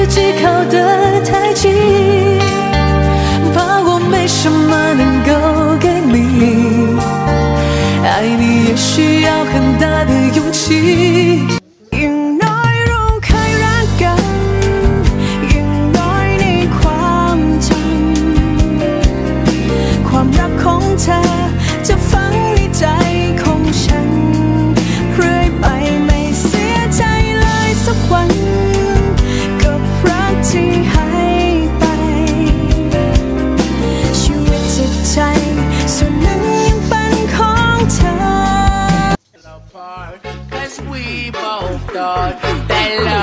自己靠得太近怕我没什么能够给你爱你也需要很大的勇气 cause we both thought that love.